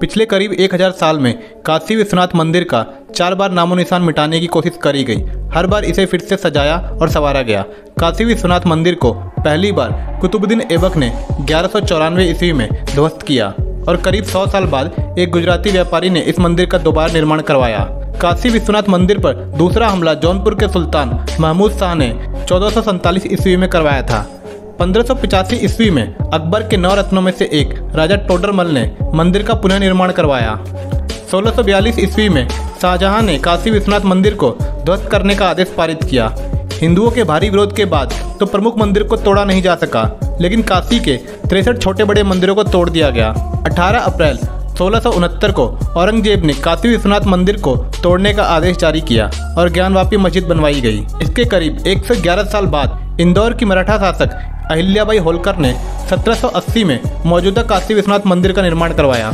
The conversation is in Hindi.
पिछले करीब 1000 साल में काशी विश्वनाथ मंदिर का चार बार नामो निशान मिटाने की कोशिश करी गई। हर बार इसे फिर से सजाया और संवारा गया। काशी विश्वनाथ मंदिर को पहली बार कुतुबुद्दीन ऐबक ने ग्यारह ईस्वी में ध्वस्त किया और करीब 100 साल बाद एक गुजराती व्यापारी ने इस मंदिर का दोबारा निर्माण करवाया। काशी विश्वनाथ मंदिर पर दूसरा हमला जौनपुर के सुल्तान महमूद शाह ने चौदह ईस्वी में करवाया था। पंद्रह ईस्वी में अकबर के नौ रत्नों में से एक राजा टोडरमल ने मंदिर का पुनर्निर्माण करवाया। 1642 ईस्वी में शाहजहां ने काशी विश्वनाथ मंदिर को ध्वस्त करने का आदेश पारित किया। हिंदुओं के भारी विरोध के बाद तो प्रमुख मंदिर को तोड़ा नहीं जा सका, लेकिन काशी के तिरसठ छोटे बड़े मंदिरों को तोड़ दिया गया। 18 अप्रैल सोलह को औरंगज़ेब ने काशी विश्वनाथ मंदिर को तोड़ने का आदेश जारी किया और ज्ञानवापी मस्जिद बनवाई गई। इसके करीब 111 साल बाद इंदौर की मराठा शासक अहिल्याबाई होलकर ने 1780 में मौजूदा काशी विश्वनाथ मंदिर का निर्माण करवाया।